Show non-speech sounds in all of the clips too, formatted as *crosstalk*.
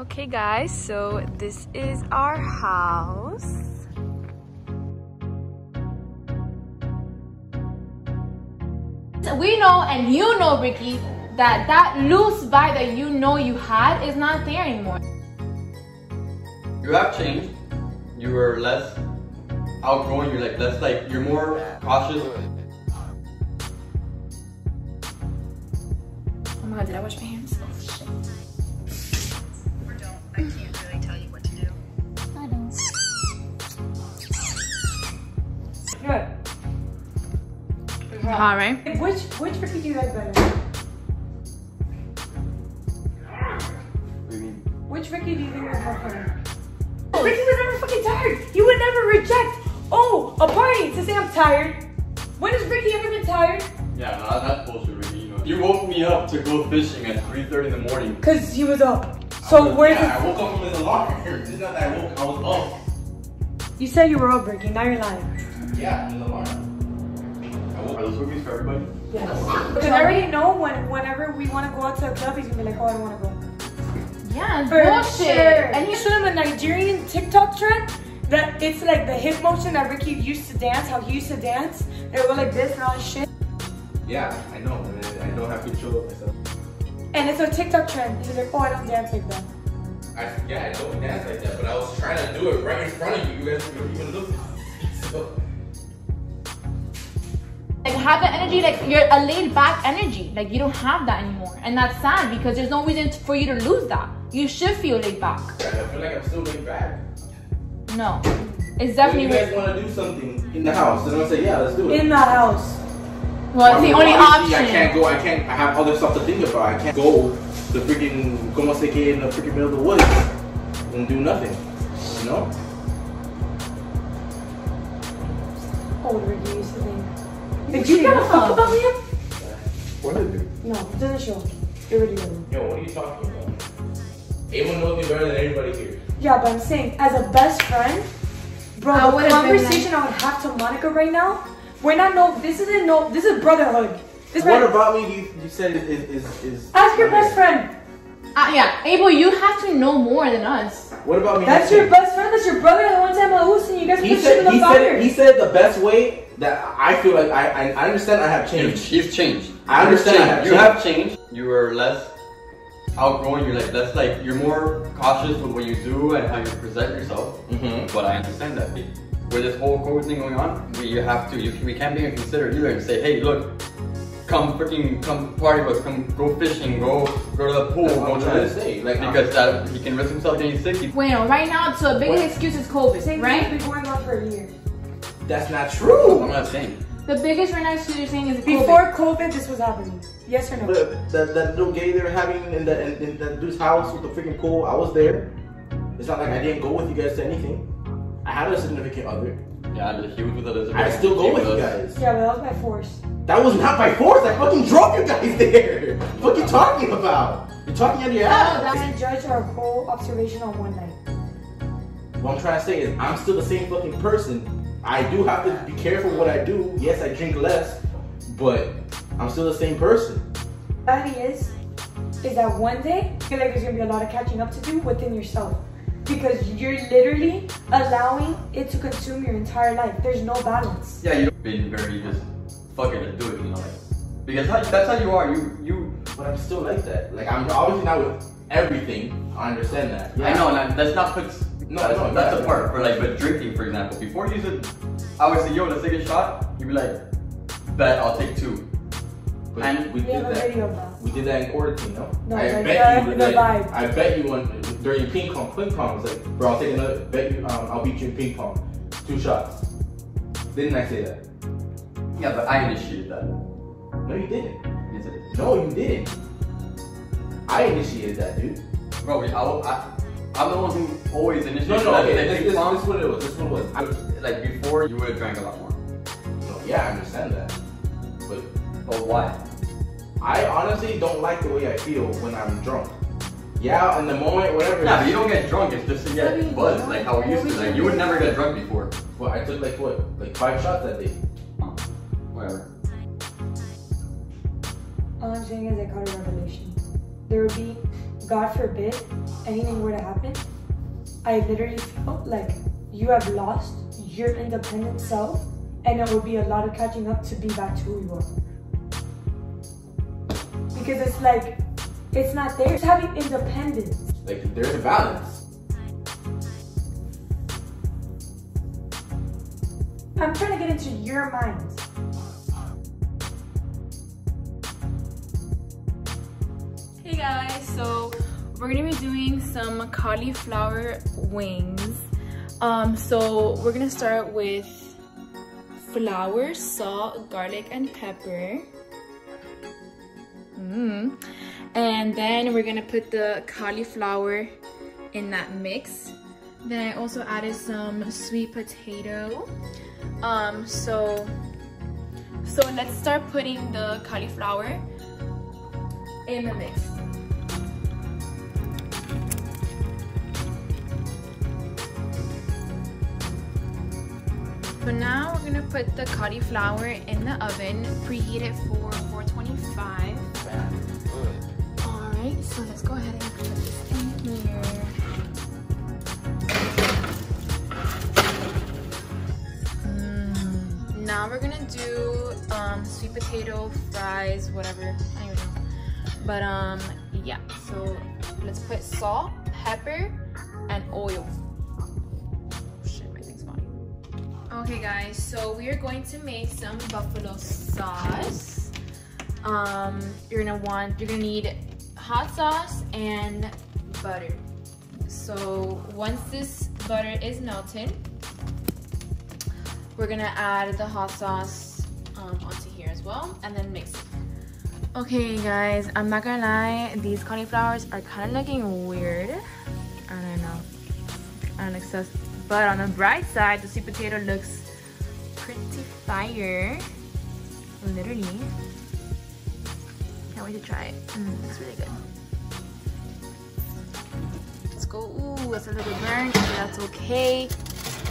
Okay guys, so this is our house. We know and you know, Ricky, that that loose vibe that you know you had is not there anymore. You have changed. You were less outgoing. You're like less like you're more cautious. Oh my god, did I wash my hands? Hot, right? Which which Ricky do you like better? What do you mean? Which Ricky do you think is more funny? Oh. Ricky was never fucking tired. He would never reject. Oh, a party to say I'm tired. When has Ricky ever been tired? Yeah, no, that's bullshit, Ricky. You know, you woke me up to go fishing at 3:30 in the morning. Cause he was up. So where's yeah, I woke up from his alarm. It's not that I woke. I was up. You said you were up, Ricky. Now you're lying. Yeah, Are those movies for everybody? Yes. Because I already know when whenever we want to go out to a club, he's gonna be like, oh, I don't want to go. Yeah, For bullshit. sure. And he showed him a Nigerian TikTok trend that it's like the hip motion that Ricky used to dance, how he used to dance. They go like this and all this shit. Yeah, I know. I don't have control of myself. And it's a TikTok trend. He's like, oh, I don't dance like that. I, yeah, I don't dance like that, but I was trying to do it right in front of you. You guys weren't even looking. *laughs* So, Like have the energy, like you're a laid back energy. Like you don't have that anymore. And that's sad because there's no reason for you to lose that. You should feel laid back. I feel like I'm still laid back. No. It's If you guys want to do something in the house, then I'll say, yeah, let's do it. In the house. well, it's the only obviously, option. I can't go. I can't. I have other stuff to think about. I can't go the freaking como se que in the freaking middle of the woods and do nothing. You know? Old Ricky used to think. Did you give a fuck about him? What did you do? No, it doesn't show. It really doesn't. Yo, what are you talking about? Ava knows me better than anybody here. Yeah, but I'm saying, as a best friend, bro, I the would've been conversation I would have to Monica right now, we're not no, this isn't no, this is brotherhood. This What man- about me? You, you said is is is. is Ask your best friend. Uh, yeah, Abel, you have to know more than us. What about me? That's your best friend. That's your brother. The one time I was and you guys He put shit in said, the he fire. said he said the best way that I feel like I I, I understand I have You've, changed. you've changed. I understand You've I have changed. You changed. have changed. You were less outgoing. You're like less like you're more cautious with what you do and how you present yourself. Mm-hmm. But I understand that. With this whole COVID thing going on, we you have to. You, we can't be inconsiderate either and say, hey, look, come freaking come party with us, come go fishing, go go to the pool, That's what go I'm to trying to this. say, like, because that he can risk himself getting sick. He- Bueno, right now, so the biggest What? excuse is COVID, Same right? thing's been going on for a year. That's not true. I'm not saying. The biggest right now excuse you're saying is Before COVID, this was happening. Yes or no? But uh, that, that little gay they were having in the in, in that dude's house with the freaking pool, I was there. It's not like I didn't go with you guys to anything. I had a significant other. Yeah, he was with Elizabeth. I still go with was you guys. Yeah, but that was by force. That was not by force. I fucking drove you guys *laughs* there. What are you talking about? You're talking out of your Oh, ass. that's- Doesn't judge our whole observation on one night. What I'm trying to say is I'm still the same fucking person. I do have to be careful what I do. Yes, I drink less, but I'm still the same person. That is, is, is that one day, I feel like there's gonna be a lot of catching up to do within yourself. Because you're literally allowing it to consume your entire life. There's no balance. Yeah, you've been very just fucking it, let's do it, you know, like because how, that's how you are. You you. But I'm still like that. Like I'm obviously not with everything. I understand that. Yeah. I know, and that's not put. No, that's, no, that's yeah, the part. For like, but drinking, for example, before you said, I would say, yo, let's take a shot. You'd be like, bet I'll take two. But And we We did that. video of that. We did that in quarantine, no? No, I like, bet you like, vibe. I bet you one during ping pong. Ping pong was like, bro, I'll take another. Bet you, um, I'll beat you in ping pong. Two shots. Didn't I say that? Yeah, but I initiated that. No, you didn't. Yes, I did. No, you didn't. I initiated that, dude. Bro, I, I, I'm the one who always initiates No, no, that. okay. This, ping this, this is what it was. This is what it was. I, like before, you would have drank a lot more. no, yeah, I understand that. But But why? I honestly don't like the way I feel when I'm drunk. Yeah, in the moment, whatever. Yeah, but you don't get drunk. It's just to What get buzzed, like how we used to. Like you would never get drunk before. Well, I took like what, like five shots that day. Whatever. All I'm saying is I caught a revelation. There would be, God forbid, anything were to happen, I literally felt like you have lost your independent self and it will be a lot of catching up to be back to who you are. Because it's like, it's not there. It's having independence. Like there's a balance. I'm trying to get into your mind. Hey guys, so we're gonna be doing some cauliflower wings. Um, so we're gonna start with flour, salt, garlic, and pepper. Mm. And then we're gonna put the cauliflower in that mix. Then I also added some sweet potato. Um, so, so let's start putting the cauliflower in the mix. So now we're gonna put the cauliflower in the oven, preheat it for 425. Alright, so let's go ahead and put this in here. Mm, Now we're gonna do um, sweet potato fries, whatever. I don't know. But um, yeah. So let's put salt, pepper, and oil. Okay, guys. So we are going to make some buffalo sauce. Um, you're gonna want. You're gonna need hot sauce and butter. So once this butter is melted, we're gonna add the hot sauce um, onto here as well and then mix it. Okay guys, I'm not gonna lie, these cauliflowers are kind of looking weird. I don't know. I don't know, but on the bright side, the sweet potato looks pretty fire. Literally. Can't wait to try it. Mm, really good. Let's go. Ooh, that's a little burnt, but that's okay.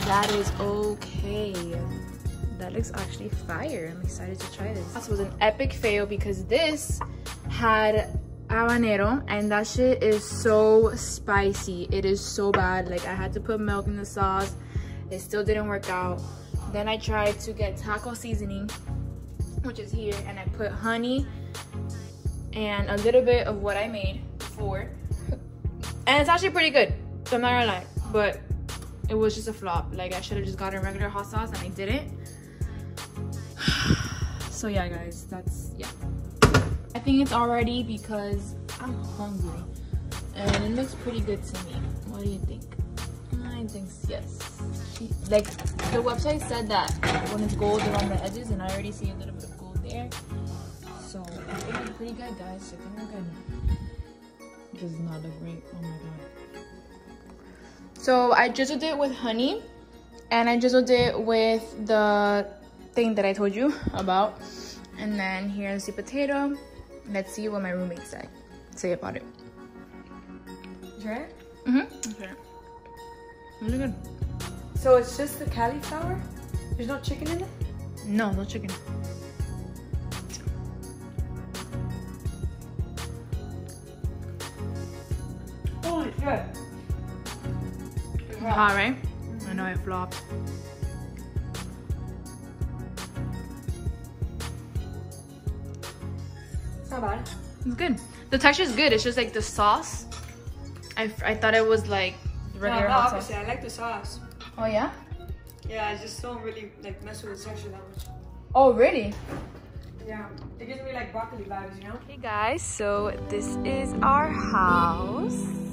That is okay. That looks actually fire. I'm excited to try this. This was an epic fail because this had habanero and that shit is so spicy. It is so bad. Like I had to put milk in the sauce. It still didn't work out. Then I tried to get taco seasoning, which is here, and I put honey and a little bit of what I made before. And it's actually pretty good. So I'm not gonna lie. But it was just a flop. Like I should have just gotten regular hot sauce and I didn't. *sighs* So yeah guys, that's yeah. I think it's already because I'm hungry. And it looks pretty good to me. What do you think? I think yes. Like the website said that when it's gold around the edges and I already see a little bit of gold there. So I think it's pretty good guys. I think we're good. Does not look great. Oh my god. So I drizzled it with honey and I drizzled it with the thing that I told you about. And then here's the potato. Let's see what my roommate said. Say about it. Try it? Mm-hmm. Okay. Really good. So it's just the cauliflower? There's no chicken in it? No, no chicken. Holy shit. Hot, right? I know it flopped. Not bad. It's good. The texture is good. It's just like the sauce. I, I thought it was like regular no, hot sauce. I like the sauce. Oh yeah? Yeah, I just don't really like mess with the texture that much. Oh really? Yeah, it gives me like broccoli vibes, you know? Hey guys, so this is our house.